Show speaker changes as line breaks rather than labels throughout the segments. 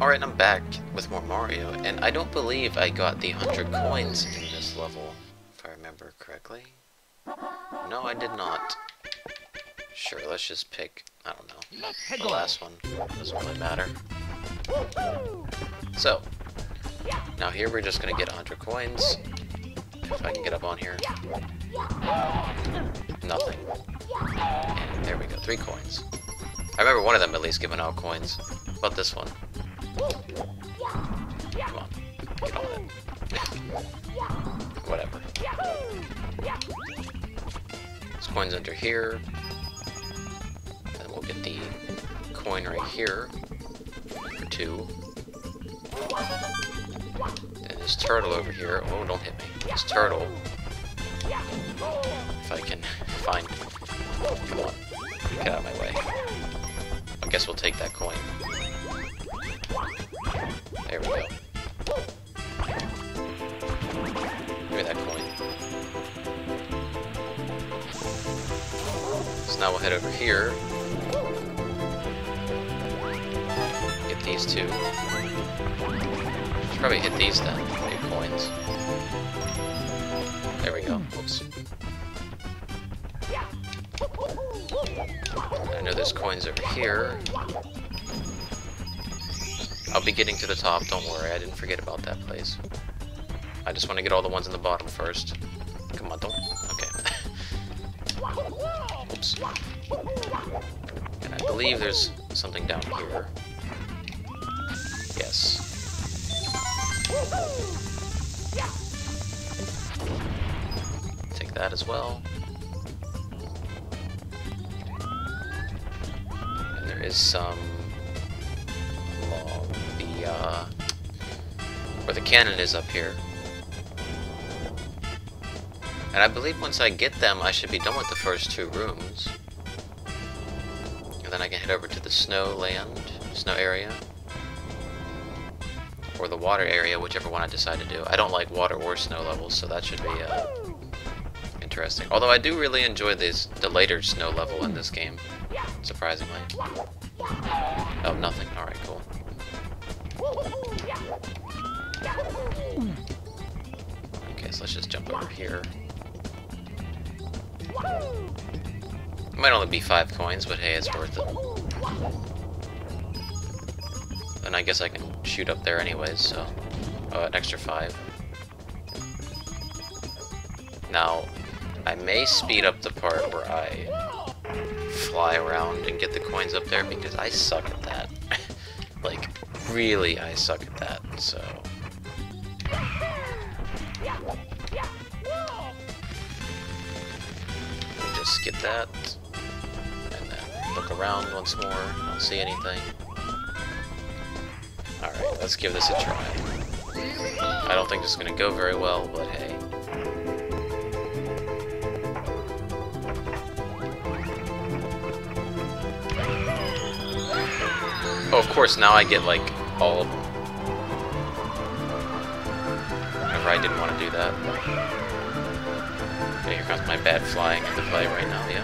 Alright, I'm back with more Mario, and I don't believe I got the 100 coins in this level, if I remember correctly. No, I did not. Sure, let's just pick, I don't know, the last one. Doesn't really matter. So, now here we're just gonna get 100 coins. If I can get up on here. Nothing. And there we go, three coins. I remember one of them at least giving out coins. How about this one? Whatever. This coin's under here. And we'll get the coin right here for two. And this turtle over here. Oh, don't hit me. This turtle. If I can find. Come on. Get out of my way. I guess we'll take that coin. We'll head over here. Get these two. Should probably hit these then. Get coins. There we go. Oops. I know there's coins over here. I'll be getting to the top, don't worry, I didn't forget about that place. I just want to get all the ones in the bottom first. Come on, don't... Okay. And I believe there's something down here. Yes. Take that as well. And there is some along the uh, where the cannon is up here. And I believe once I get them, I should be done with the first two rooms. And then I can head over to the snow land, snow area. Or the water area, whichever one I decide to do. I don't like water or snow levels, so that should be uh, interesting. Although I do really enjoy this, the later snow level in this game, surprisingly. Oh, nothing. Alright, cool. Okay, so let's just jump over here. It might only be five coins, but hey, it's worth it. And I guess I can shoot up there anyways, so... Oh, an extra five. Now, I may speed up the part where I fly around and get the coins up there, because I suck at that. like, really, I suck at that, so... Let me just get that, and then look around once more, I don't see anything. Alright, let's give this a try. I don't think this is gonna go very well, but hey. Oh, of course, now I get, like, all of them. I didn't want to do that. Comes my bad flying into play right now, yeah.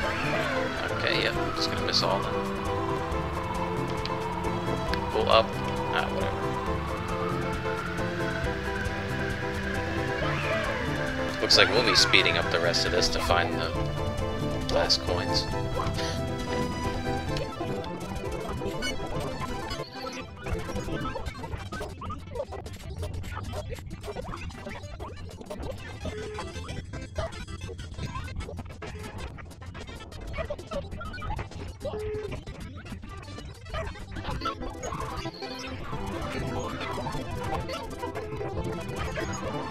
Okay, yeah, I'm just gonna miss all them. Pull up. Ah, whatever. Looks like we'll be speeding up the rest of this to find the last coins.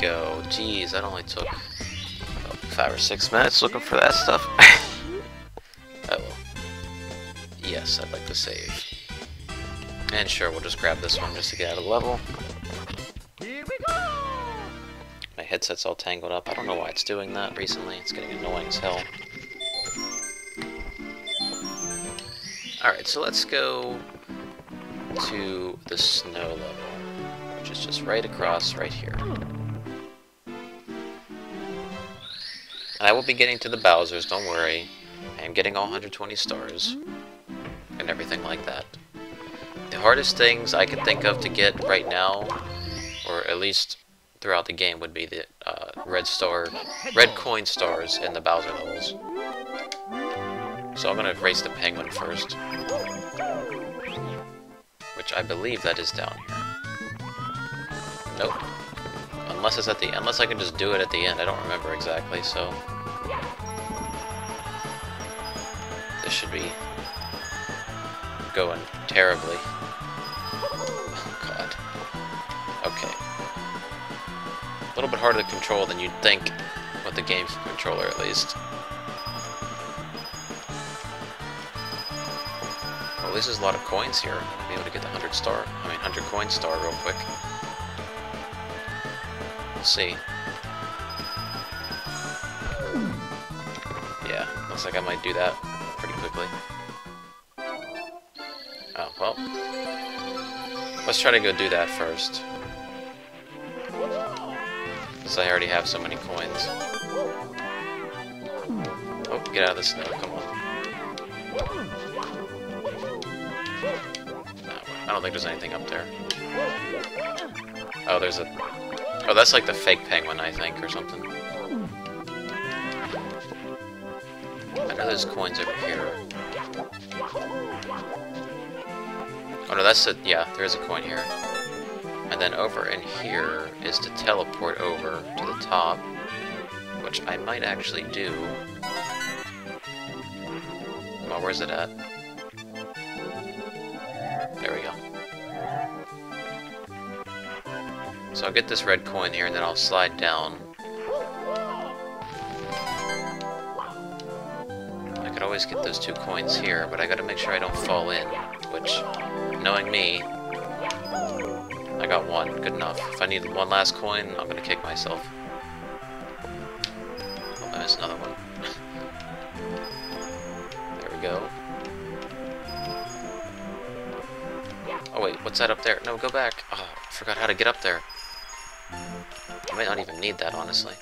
go. Jeez, that only took five or six minutes looking for that stuff. oh well. Yes, I'd like to save. And sure, we'll just grab this one just to get out of the level.
Here we go!
My headset's all tangled up. I don't know why it's doing that recently. It's getting annoying as hell. Alright, so let's go to the snow level, which is just right across right here. Hmm. I will be getting to the Bowsers, don't worry. I am getting all 120 stars and everything like that. The hardest things I can think of to get right now, or at least throughout the game, would be the uh, red star, red coin stars in the Bowser levels. So I'm gonna race the penguin first, which I believe that is down here. Nope. Unless it's at the unless I can just do it at the end. I don't remember exactly. So this should be going terribly. Oh, God. Okay. A little bit harder to control than you'd think with the game controller, at least. Well, least there's a lot of coins here. I'll be able to get the 100 star, I mean 100 coin star real quick. We'll see. Yeah, looks like I might do that quickly. Oh, well. Let's try to go do that first. Because I already have so many coins. Oh, get out of the snow, come on. No, I don't think there's anything up there. Oh, there's a... Oh, that's like the fake penguin, I think, or something. I know there's coins over here. Oh no, that's a... yeah, there is a coin here. And then over in here is to teleport over to the top, which I might actually do. Well, where's it at? There we go. So I'll get this red coin here, and then I'll slide down. Could always get those two coins here, but I gotta make sure I don't fall in, which, knowing me, I got one, good enough. If I need one last coin, I'm gonna kick myself. Oh, I missed another one. there we go. Oh wait, what's that up there? No, go back. Oh, I forgot how to get up there. I might not even need that, honestly.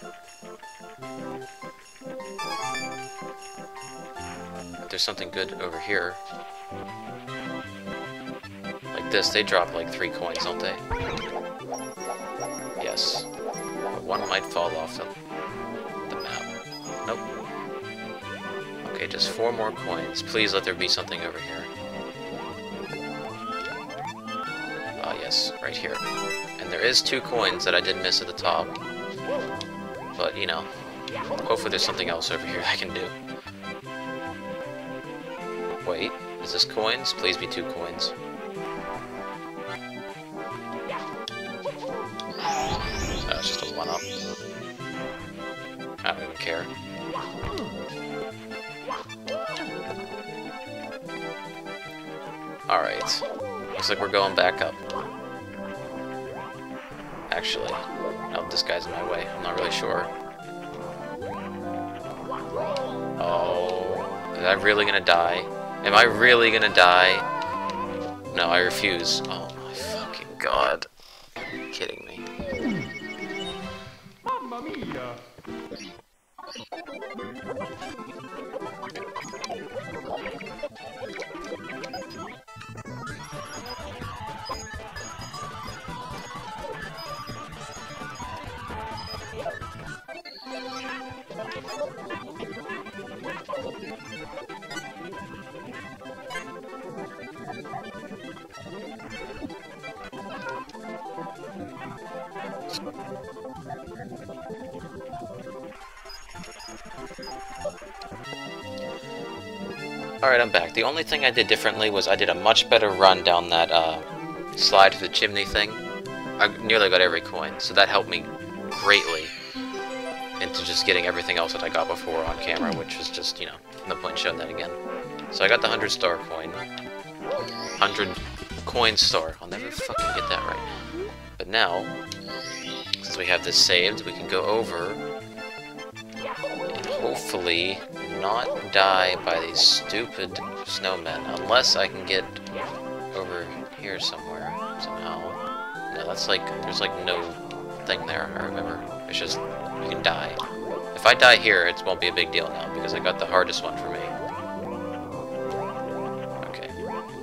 There's something good over here. Like this, they drop like three coins, don't they? Yes. But one might fall off the, the map. Nope. Okay, just four more coins. Please let there be something over here. Ah, yes, right here. And there is two coins that I did miss at the top. But, you know, hopefully there's something else over here I can do. Wait, is this coins? Please be two coins. Oh, it's just a one-up. I don't even care. Alright. Looks like we're going back up. Actually, oh, this guy's in my way. I'm not really sure. Oh, am I really gonna die? Am I really gonna die? No, I refuse. Alright, I'm back. The only thing I did differently was I did a much better run down that uh, slide to the chimney thing. I nearly got every coin, so that helped me greatly into just getting everything else that I got before on camera, which was just, you know, no point showing that again. So I got the 100 star coin. 100 coin star. I'll never fucking get that right. But now, since we have this saved, we can go over and hopefully not die by these stupid snowmen. Unless I can get over here somewhere, somehow. No, that's like, there's like no thing there, I remember. It's just, you can die. If I die here, it won't be a big deal now, because I got the hardest one for me. Okay.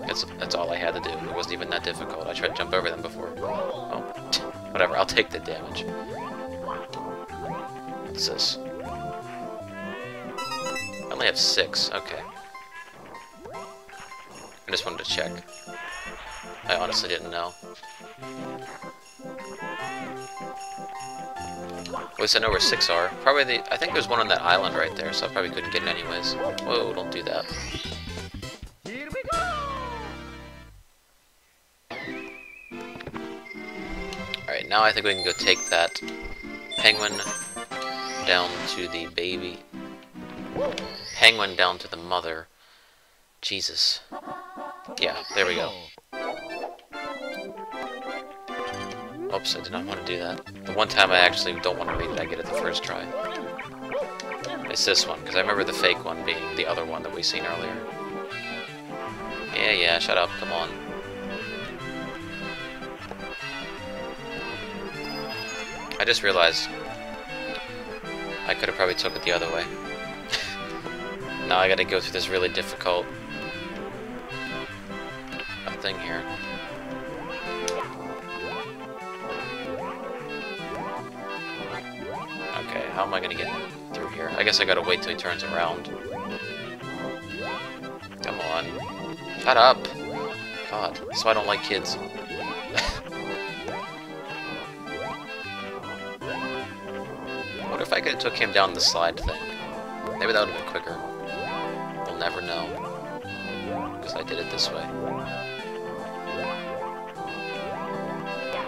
That's, that's all I had to do. It wasn't even that difficult. I tried to jump over them before. Oh, whatever, I'll take the damage. What's this? I only have six, okay. I just wanted to check. I honestly didn't know. At least I know where six are. Probably the. I think there's one on that island right there, so I probably couldn't get it anyways. Whoa, don't do that.
Here we go.
Alright, now I think we can go take that penguin down to the baby. Penguin down to the mother. Jesus. Yeah, there we go. Oops, I did not want to do that. The one time I actually don't want to read it, I get it the first try. It's this one, because I remember the fake one being the other one that we seen earlier. Yeah, yeah, shut up, come on. I just realized I could have probably took it the other way. Now I gotta go through this really difficult thing here. Okay, how am I gonna get through here? I guess I gotta wait till he turns around. Come on. Shut up! God, so I don't like kids. What if I could have took him down the slide thing? Maybe that would have been quicker. Never know. Because I did it this way.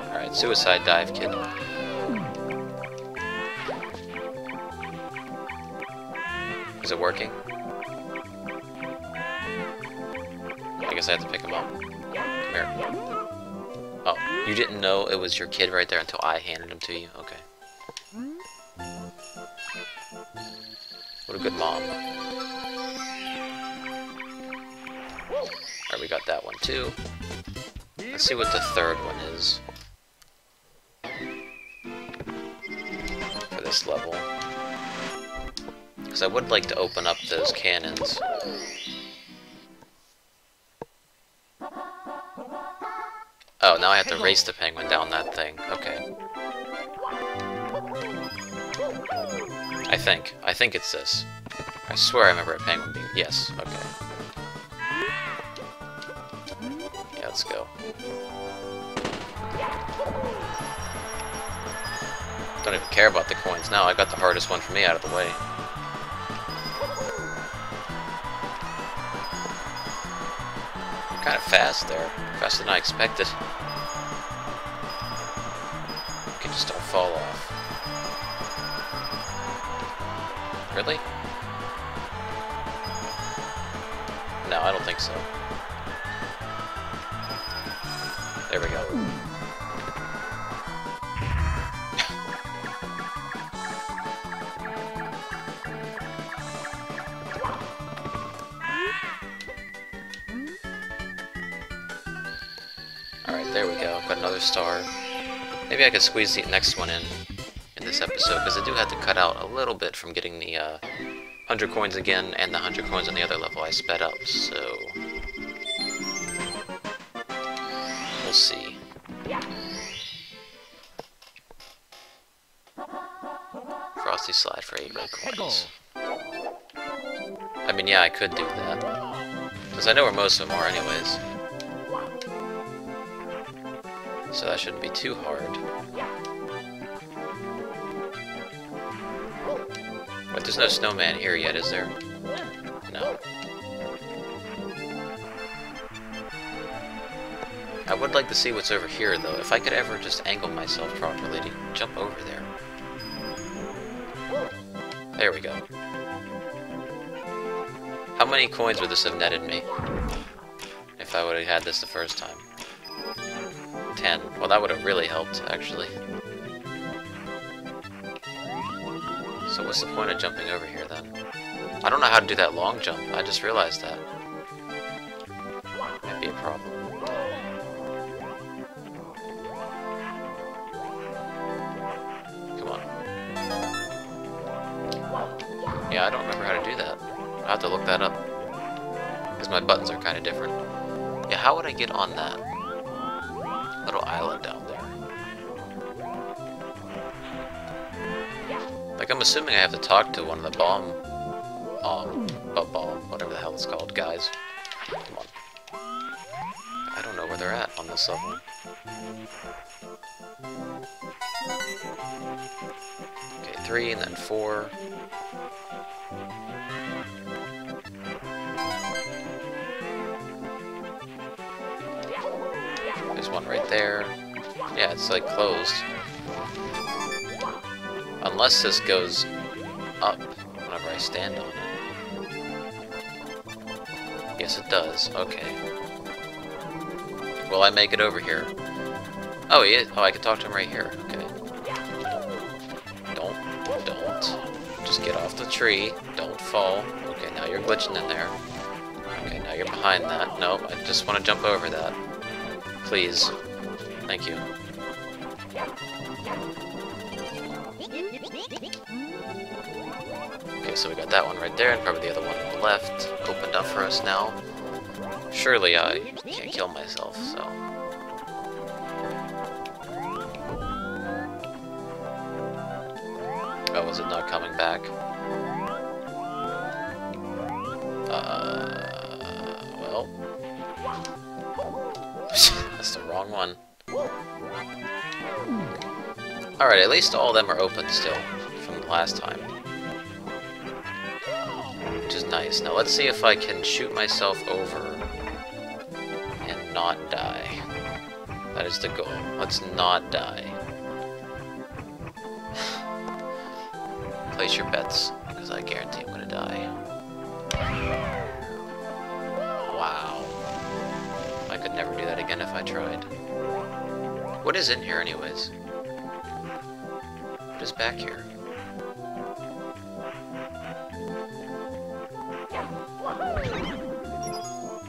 Alright, suicide dive, kid. Is it working? I guess I have to pick him up. Come here. Oh, you didn't know it was your kid right there until I handed him to you? Okay. What a good mom. We got that one too. Let's see what the third one is. For this level. Because I would like to open up those cannons. Oh, now I have to race the penguin down that thing. Okay. I think. I think it's this. I swear I remember a penguin being... Yes, okay. Let's go. Don't even care about the coins now. I got the hardest one for me out of the way. Kind of fast there. Faster than I expected. Can just don't fall off. Really? No, I don't think so. There we go. Alright, there we go. Got another star. Maybe I could squeeze the next one in in this episode, because I do have to cut out a little bit from getting the uh, 100 coins again and the 100 coins on the other level I sped up, so... slide for 8 red coins. I mean, yeah, I could do that. Because I know where most of them are anyways. So that shouldn't be too hard. But there's no snowman here yet, is there? No. I would like to see what's over here, though. If I could ever just angle myself properly to jump over there. There we go. How many coins would this have netted me? If I would have had this the first time. 10. Well, that would have really helped, actually. So what's the point of jumping over here, then? I don't know how to do that long jump. I just realized that. To look that up. Because my buttons are kind of different. Yeah, how would I get on that? Little island down there. Like, I'm assuming I have to talk to one of the bomb... Um, bomb, whatever the hell it's called, guys. Come on. I don't know where they're at on this level. Okay, three and then four. One right there. Yeah, it's like closed. Unless this goes up whenever I stand on it. Yes, it does. Okay. Will I make it over here? Oh, he is. Oh, I can talk to him right here. Okay. Don't. Don't. Just get off the tree. Don't fall. Okay, now you're glitching in there. Okay, now you're behind that. Nope, I just want to jump over that. Please. Thank you. Okay, so we got that one right there, and probably the other one on the left opened up for us now. Surely I can't kill myself, so... Oh, is it not coming back? Uh... wrong one. Alright, at least all of them are open still, from the last time. Which is nice. Now let's see if I can shoot myself over and not die. That is the goal. Let's not die. Place your bets, because I guarantee I'm gonna die. Again if I tried. What is in here anyways? What is back here?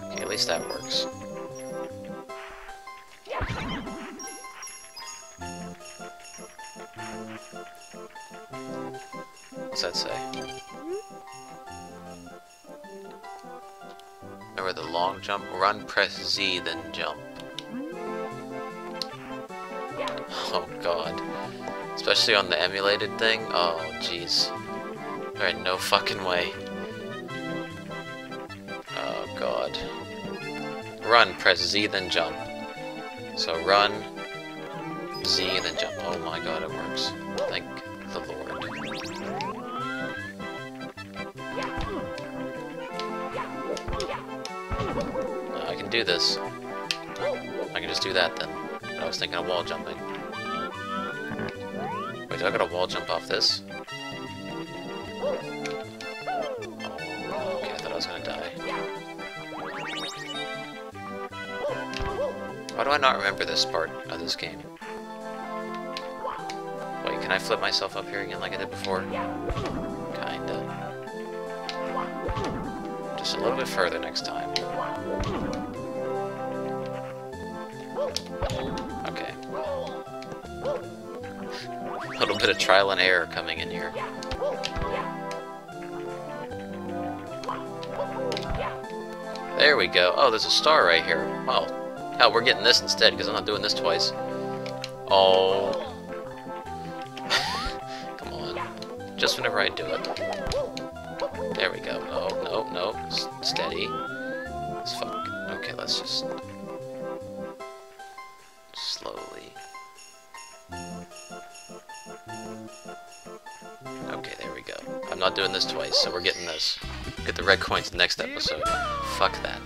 Okay, at least that works. What's that say? Remember the long jump? Run, press Z, then jump. Oh god. Especially on the emulated thing? Oh, jeez. Alright, no fucking way. Oh god. Run, press Z, then jump. So run, Z, then jump. Oh my god, it works. Thank the lord. Uh, I can do this. I can just do that then. I was thinking of wall jumping. Wait, do I gotta wall jump off this? Oh, okay, I thought I was gonna die. Why do I not remember this part of this game? Wait, can I flip myself up here again like I did before? Kinda. Just a little bit further next time. A little bit of trial and error coming in here. There we go. Oh, there's a star right here. Wow. Hell, we're getting this instead, because I'm not doing this twice. Oh. Come on. Just whenever I do it. There we go. Oh, no, no. S steady. Let's fuck. Okay, let's just... doing this twice, so we're getting this. Get the red coins next episode. Fuck that.